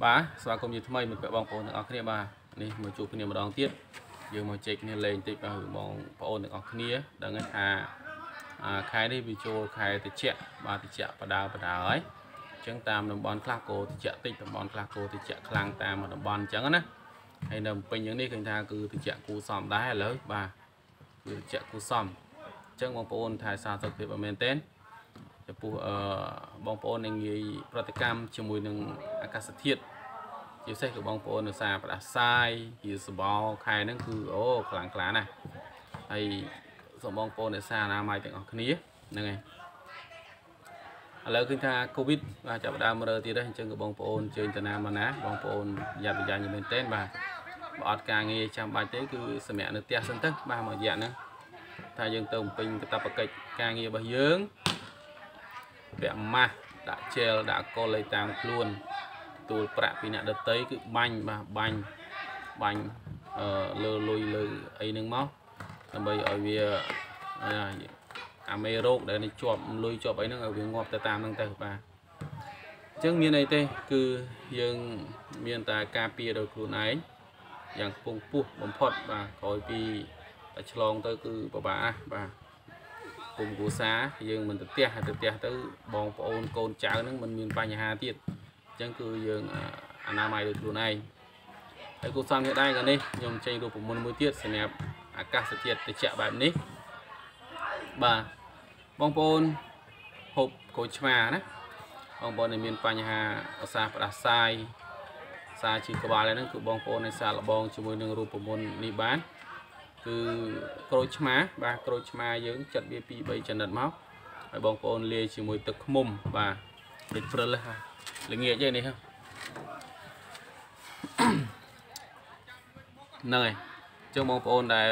បាទស្វាគមន៍ជាថ្មីមិត្តភក្តិបងប្អូនទាំងអស់គ្នាបាទនេះមកជួបគ្នាម្ដងទៀតយើងមកជែកគ្នាលេងតិចបាទបងប្អូនទាំងអស់គ្នាដឹងថាអាខែនេះវាចូលខែតិចបាទតិចបដាបដាហើយអញ្ចឹងតាមតំបន់ខ្លះក៏តិចតិចតំបន់ខ្លះក៏តិចខ្លាំងតាមតំបន់អញ្ចឹងណាហើយនៅពេញយ៉ាងនេះឃើញថាគឺតិចគូសំដែរឥឡូវបាទគឺតិចគូសំអញ្ចឹងបងប្អូនថែសារសុខភាពឲ្យមែនទែន ចំពោះអឺបងប្អូននឹងងាយប្រតិកម្មជាមួយនឹងអាកាសធាតុជាពិសេសគឺបងប្អូននៅសារផ្ដាសាយជាសបោខែហ្នឹងគឺអូខ្លាំងខ្លាណាស់ហើយសូមបងប្អូននៅសារអនាម័យទាំងអស់គ្នាហ្នឹងហើយឥឡូវឃើញថាកូវីដបាទចាប់ដើមរើទៀតហើយអញ្ចឹងក៏បងប្អូនជើញតាណាមកណាបងប្អូនប្រយ័ត្នប្រយែងមែនទែនបាទបើអត់ការងារចាំបាច់ទេគឺសម្រាប់នៅផ្ទះសិនទៅបាទមួយរយៈហ្នឹងថាយើងទៅបំពេញកាតព្វកិច្ចការងាររបស់យើង ពាក់ម៉ាស់ដាក់ជែលដាក់កុលឲ្យតាមខ្លួនទួលប្រាក់ពីអ្នកដតីគឺបាញ់បាទបាញ់បាញ់អឺលើលុយលើអីហ្នឹងមកដើម្បីឲ្យវាអាមេរោគដែលនេះជាប់លុយជាប់អីហ្នឹងឲ្យវាងាប់ទៅតាមហ្នឹងទៅបាទអញ្ចឹងមានអីទេគឺយើងមានតែការពារដោយខ្លួនឯងយ៉ាងខ្ពង់ខ្ពស់បំផុតបាទក្រោយពីឆ្លងទៅគឺពិបាកបាទ គុំគូសាយើងមិនទៅផ្ទះហើយទៅផ្ទះទៅបងប្អូនកូនចៅហ្នឹងមិនមានបញ្ហាទៀតអញ្ចឹងគឺយើងអនាម័យដោយខ្លួនឯងហើយគូសំនេះដែរក៏នេះខ្ញុំចេញរូបមន្តមួយទៀតសម្រាប់អាកាសធាតុត្រជាក់បែបនេះបាទបងប្អូនហូបក្រូចឆ្មាណាបងប្អូនដែលមានបញ្ហាឧស្សាហ៍ផ្ដាសាយសារជាក្បាលហ្នឹងគឺបងប្អូនในសារលបងជាមួយនឹងរូបមន្តនេះបាន គឺក្រូចឆ្មាបាទក្រូចឆ្មាយើងចាត់វាពី3ចំណិតមកហើយបងប្អូនលាយជាមួយទឹកឃ្មុំបាទតិចព្រិលល្ងាចទេនេះហ្នឹងហើយចឹងបងប្អូនដែល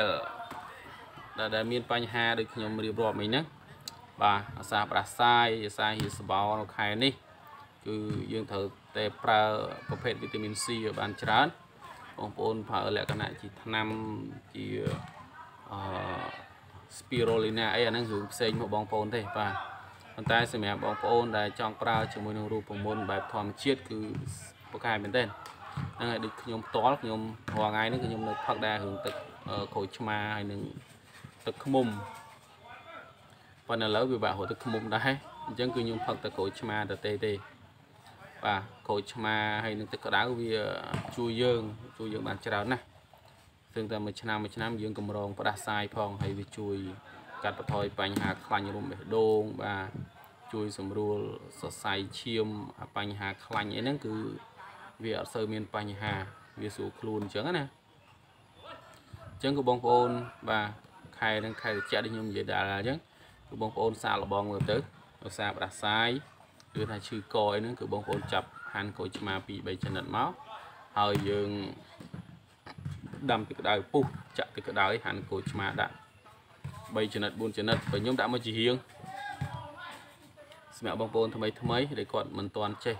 ដែលមានបញ្ហាដូចខ្ញុំរៀបរាប់មិញហ្នឹងបាទអាសាប្រាសាយអាសាហៀសបោនៅខែនេះ គឺយើងត្រូវតែប្រើប្រភេទវីតាមីន C ឲ្យបានច្រើន បងប្អូនប្រើលក្ខណៈជាថ្នាំជាអឺ spirulina អីអាហ្នឹងរឿងផ្សេងមកបងប្អូនទេបាទប៉ុន្តែសម្រាប់បងប្អូនដែលចង់ប្រើជាមួយនឹងរូបមន្តបែបធម្មជាតិគឺពូកែមែនទេហ្នឹងហើយដូចខ្ញុំផ្ទាល់ខ្ញុំរាល់ថ្ងៃហ្នឹងគឺខ្ញុំនៅផឹកដែររឿងទឹកក្រូចឆ្មាហើយនឹងទឹកឃ្មុំប៉ុន្តែឥឡូវវាបាក់រត់ទឹកឃ្មុំដែរអញ្ចឹងគឺខ្ញុំផឹកទឹកក្រូចឆ្មាទៅទេទេ បាទក្រូចឆ្មាហើយនឹងទឹកក្តៅវាជួយយើងជួយយើងបានច្រើនណាស់ซึ่งតែមួយឆ្នាំមួយឆ្នាំយើងកម្រងផ្ដាសាយផងហើយវាជួយកាត់បន្ថយបញ្ហាខ្លាញ់រំបេះដូងបាទជួយសម្រួលសរសៃឈាមបញ្ហាខ្លាញ់អីហ្នឹងគឺវាអត់សូវមានបញ្ហាវាស្រួលខ្លួនអញ្ចឹងណាអញ្ចឹងគឺបងប្អូនបាទខែនឹងខែត្រជាក់ដូចខ្ញុំនិយាយដែរអញ្ចឹងគឺបងប្អូនសាកល្បងមើលទៅឧស្សាហ៍ផ្ដាសាយ គឺថាឈឺកអីហ្នឹងគឺបងប្អូនចាប់ហាន់ក្រូចឆ្មាពី3ចំណិតមកហើយយើងដាំទឹកក្តៅពុះចាក់ទឹកក្តៅហាន់ក្រូចឆ្មាដាក់3ចំណិត4ចំណិតបើខ្ញុំដាក់មកជារៀងសម្រាប់បងប្អូនថ្មីថ្មីដែលគាត់មិនទាន់ចេះ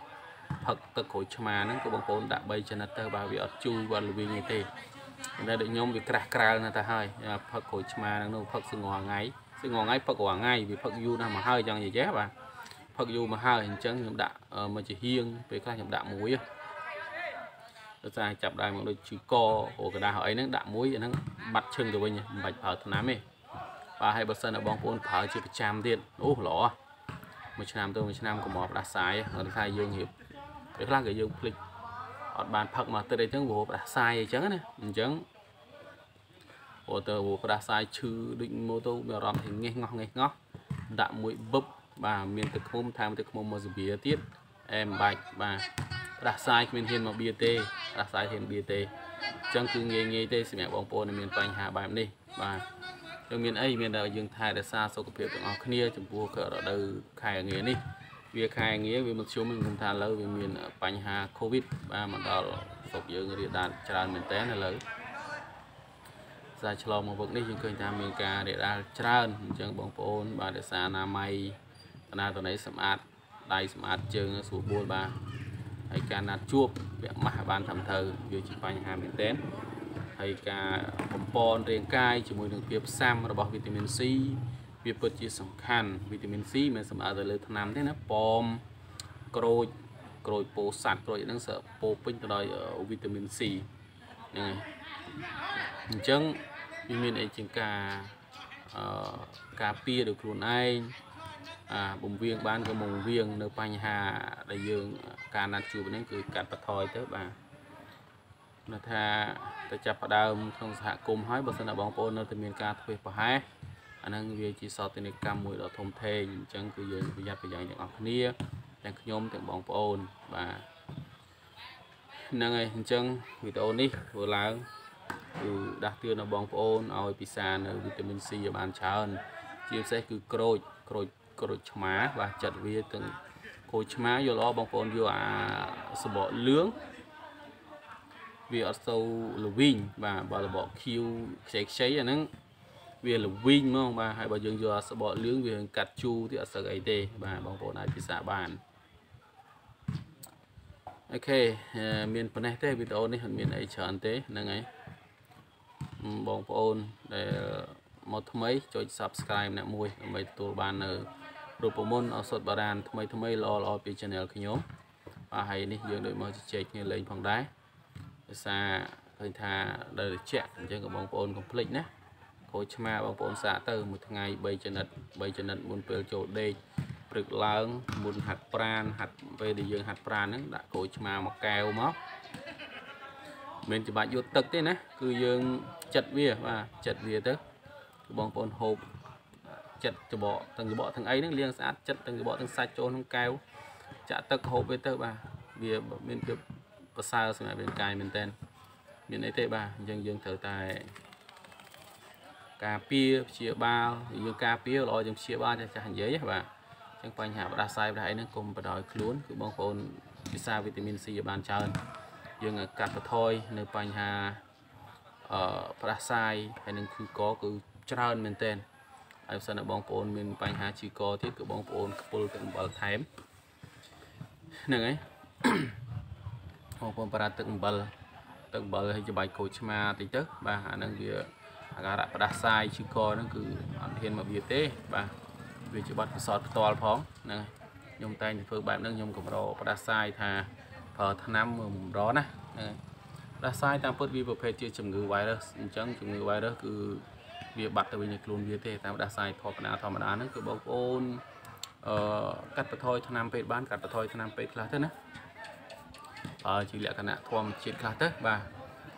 ផឹកទឹកក្រូចឆ្មាហ្នឹងក៏បងប្អូនដាក់3ចំណិតទៅបើវាអត់ជូរវត្តល្វីងទេតែដូចខ្ញុំវាក្រាស់ក្រាលណាស់ទៅហើយផឹកក្រូចឆ្មាហ្នឹងនោះផឹកសងថ្ងៃសងថ្ងៃផឹករាល់ថ្ងៃវាផឹកយូរណាស់មកហើយចង់និយាយចេះបាទ ផឹកយូរមកហើយអញ្ចឹងខ្ញុំដាក់មកជាហៀងពេលខ្លះខ្ញុំដាក់មួយដោយសារចាប់ដើមមកដូចជឺកឬกระดาษអីហ្នឹងដាក់មួយអាហ្នឹងបាត់ឈឹងទៅវិញមិនបាច់ប្រើថ្នាំទេបាទហើយបើសិនតែបងប្អូនប្រើជាប្រចាំទៀតអូល្អមួយឆ្នាំទៅមួយឆ្នាំកុំមកផ្ដាសាយដោយសារយើងរៀបពេលខ្លះក៏យើងភ្លេចអត់បានផឹកមកទឹកអីចឹងព្រោះផ្ដាសាយអីចឹងណាអញ្ចឹងព្រោះទៅព្រោះផ្ដាសាយឈឺដូចម៉ូតូមានអារម្មណ៍ថាងេះងោះងេះងោះដាក់មួយបឹប បាទមានទឹកឃ្មុំថែមទឹកឃ្មុំមកសាបៀទៀតអែមបាច់បាទផ្ដាសាយគ្មានហ៊ានមកបៀទេផ្ដាសាយហ៊ានបៀទេអញ្ចឹងគឺងាយងាយទេសម្រាប់បងប្អូនដែលមានបញ្ហាបែបនេះបាទយើងមានអីមានតែយើងថែរក្សាសុខភាពទាំងអស់គ្នាចំពោះរដូវខែងារនេះវាខែងារវាមកជុំខ្ញុំថាឥឡូវវាមានបញ្ហា Covid បាទមកដល់ស្រុកយើងរាលដាលច្រើនមែនតើឥឡូវសារឆ្លងមកវឹកនេះយើងឃើញថាមានការរាលដាលច្រើនអញ្ចឹងបងប្អូនបាទរក្សាអនាម័យ តាណាតណៃសម្អាតដៃសម្អាតជើងស្រួលបួលបាទហើយការណាត់ជួបវគ្គម៉ាស់បានត្រឹមត្រូវវាជាបញ្ហាមែនទែនហើយការបំពន់រាងកាយជាមួយនឹងភាពផ្សាំរបស់វីតាមីន C វាពិតជាសំខាន់វីតាមីន C មិនសម្អាតទៅលើថ្នាំទេណាប៉មក្រូចក្រូចពោធិ៍សាត់ក្រូចហ្នឹងសពោពេញទៅដោយវីតាមីន C ហ្នឹងហើយអញ្ចឹងវាមានអីជាងការអឺការពារដោយខ្លួនឯងអា បំវៀងបានក៏បំវៀងនៅបញ្ហាដែលយើងការណាត់ជួបនេះគឺកាត់បន្ថយទៅបាទនៅថាទៅចាប់ផ្ដើមក្នុងសហគមន៍ហើយបើសិនជាបងប្អូននៅតែមានការធ្វេសប្រហែសអាហ្នឹងវាជាសោតនីយកម្មមួយដ៏ធំធេងអញ្ចឹងគឺយើងប្រយ័ត្នប្រយែងទាំងអស់គ្នាទាំងខ្ញុំទាំងបងប្អូនបាទហ្នឹងហើយអញ្ចឹងវីដេអូនេះធ្វើឡើងគឺដាស់តឿនដល់បងប្អូនឲ្យពិសានៅវីតាមីន C ឲ្យបានច្រើនជាពិសេសគឺក្រូចក្រូច ក្រូចឆ្មាបាទចិត្តវាទាំងក្រូចឆ្មាយកល្អបងប្អូនយកអាសបកលឿងវាអត់សូវល្វីងបាទបើរបបខៀវខ្ចីខ្ចីអាហ្នឹងវាល្វីងហ្មងបាទហើយបើយើងយកសបកលឿងវាកាត់ជូរទៀតអត់ស្អីទេ បាទបងប្អូនអាចពិសាបានអូខេមានប៉ុណ្ណេះទេវីដេអូនេះអត់មានអីច្រើនទេហ្នឹងហើយបងប្អូនដែលមកថ្មីចុច Subscribe អ្នកមួយដើម្បីទទួលបាននៅ រូបមន្តឱសថបារាណថ្មីថ្មីល្អល្អពី Channel ខ្ញុំបាទហើយនេះយើងដូចមកជជែកគ្នាលេងផងដែរភាសាឃើញថាដែលត្រជាក់អញ្ចឹងក៏បងប្អូនកុំភ្លេចណាក្រូចឆ្មាបងប្អូនសាកទៅមួយថ្ងៃ3ចំណិត3ចំណិតមុនពេលចូលដេកព្រឹកឡើងមុនហាត់ប្រានហាត់ពេលដែលយើងហាត់ប្រានហ្នឹងដាក់ក្រូចឆ្មាមកកែវមកមិនច្បាច់យកទឹកទេណាគឺយើងចិត្តវាបាទចិត្តវាទៅបងប្អូនហូប ចិត្តច្បកទាំងច្បកទាំងអីហ្នឹងលាងស្អាតចិត្តទាំងច្បកទាំងសាច់ចូលក្នុងកែវចាក់ទឹកហូបវាទៅបាទវាមានភាពប្រសើរសម្រាប់រាងកាយមែនតើមានអីទេបាទអញ្ចឹងយើងត្រូវតែការពារព្យាបាលយើងការពារល្អជាងព្យាបាលចាស់ចាស់និយាយបាទអញ្ចឹងបញ្ហាផ្ដាសាយផ្ដាអីហ្នឹងកុំបដ ாய் ខ្លួនគឺបងប្អូនពិសាវីតាមីន C ឲ្យបានច្រើនយើងកាត់បន្ថយនៅបញ្ហាអឺផ្ដាសាយហើយនឹងគឺកគឺច្រើនមែនទែន ហើយបើសិនជាបងប្អូនមានបញ្ហាឈឺកទៀតគឺបងប្អូនខ្ពុលទឹកអំបិលថែមហ្នឹងហើយបងប្អូនប្រើទឹកអំបិលទឹកអំបិលឲ្យច្បាយក្រូចឆ្មាតិចទៅបាទអាហ្នឹងវាអាការៈផ្ដាសាយឈឺកហ្នឹងគឺអត់ហ៊ានមកវាទេបាទវាជាបាត់ពិសោធន៍ផ្ទាល់ផងហ្នឹងខ្ញុំតែងតែធ្វើបែបហ្នឹងខ្ញុំកម្រផ្ដាសាយថាប្រើថ្នាំមើលបំរណាហ្នឹងផ្ដាសាយតាមពិតវាប្រភេទជាជំងឺ virus អញ្ចឹងជំងឺ virus គឺ វាបាត់ទៅវិញในខ្លួនវាទេតាមផ្ដាសាយធម្មតាធម្មតាហ្នឹងគឺបងប្អូនអឺកាត់បន្ថយថ្នាំពេទ្យបានកាត់បន្ថយថ្នាំពេទ្យខ្លះទៅណាអឺជាលក្ខណៈធម្មជាតិខ្លះទៅបាទ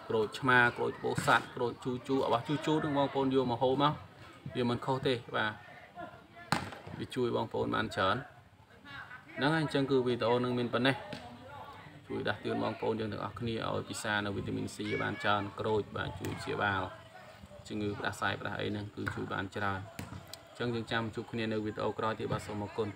ក្រូចឆ្មាក្រូចពោធិ៍សាត់ក្រូចជូជូអបជូជូនឹងបងប្អូនយកមកហូបមកវាមិនខុសទេបាទវាជួយបងប្អូនបានច្រើនហ្នឹងហើយអញ្ចឹងគឺវីដេអូនឹងមានប៉ុណ្ណេះជួយដាស់តឿនបងប្អូនយើងទាំងអស់គ្នាឲ្យពិសានៅវីតាមីន C ឲ្យបានច្រើនក្រូចបាទជួយព្យាបាល ជំងឺផ្ដាសាយផ្ដាអីហ្នឹងគឺជួយបានច្រើនអញ្ចឹងយើងចាំជួបគ្នានៅវីដេអូក្រោយទៀតបាទសូមអរគុណ